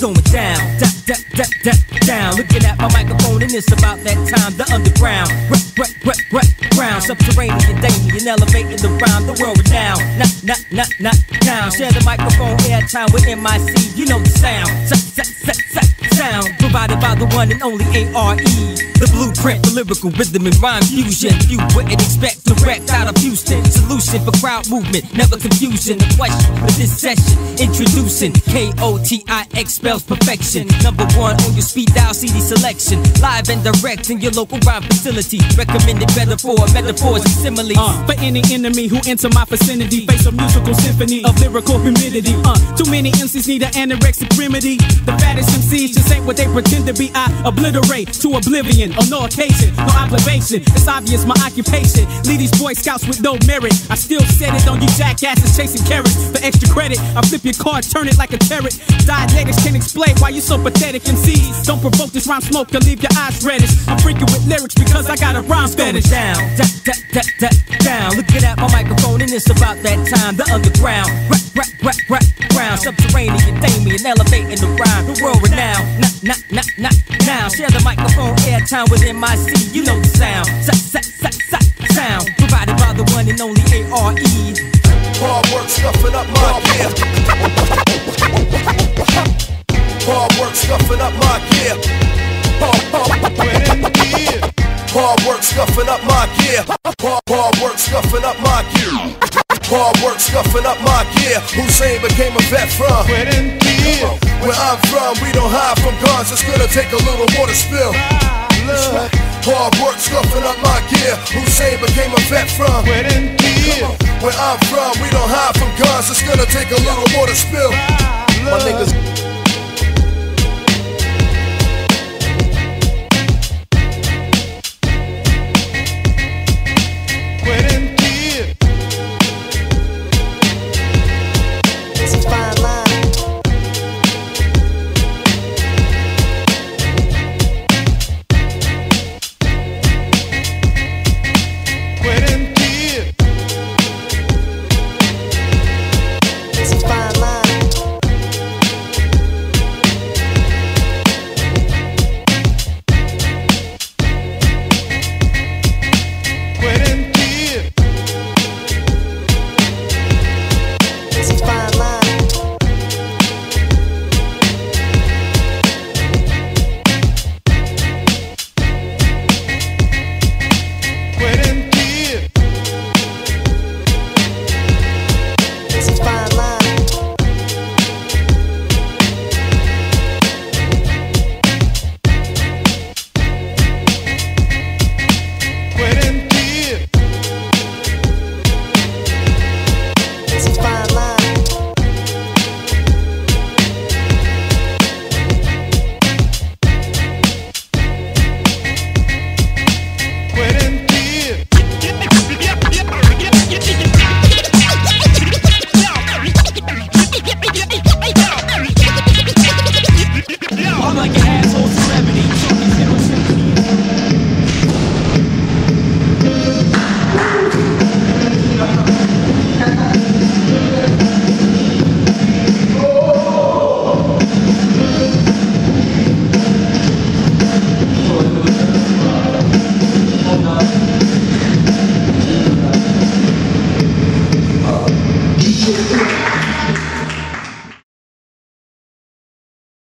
da, da, da, da, down. Looking at my microphone, and it's about that time. The underground, rap, rap, rap, rap, ground. Subterranean, Damien, elevating the rhyme, the world renowned. Not, not, not, not down. Share the microphone, airtime with MIC. You know the sound. S, s, s, s, sound provided by the one and only ARE. The blueprint for lyrical rhythm and rhyme fusion. You wouldn't expect direct out of Houston. Solution for crowd movement, never confusion. The question for this session, introducing K O T I X spells perfection. Number one on your speed dial CD selection. Live and direct in your local rhyme facility. Recommended for metaphors and similes. Uh, for any enemy who enter my vicinity, face a musical symphony of lyrical humidity. Uh, too many MCs need an anorexic remedy. The fattest MCs just ain't what they pretend to be. I obliterate to oblivion on no occasion, no obligation. It's obvious my occupation. Lead these Boy Scouts with no merit. I still said it on you jackasses chasing carrots for extra credit. I flip your card, turn it like a turret. Dialectics can't explain why you so pathetic. MCs don't provoke this rhyme smoke to leave your eyes reddish. I'm freaking with lyrics because I got a rhyme fetish. down, da, da, da, da, down. Looking at my microphone, and it's about that time. The underground, rap, rap, rap, rap, ground. Subterranean, Damien, elevating the rhyme. The world now. Share the microphone, airtime with MIC. You know the sound, sound. Provided by the one and only ARE. Hard work scuffing up my gear. Hard work scuffing up my gear. Hard, work scuffing up my gear. Hard, hard work scuffing up my gear. Hard work scuffing up my gear. Hussein became a vet from where I'm from. We don't hide from guns. It's gonna take a little more to spill. Hard work scuffing up my gear. Hussein became a vet from where I'm from. We don't hide from guns. It's gonna take a little more to spill. My niggas.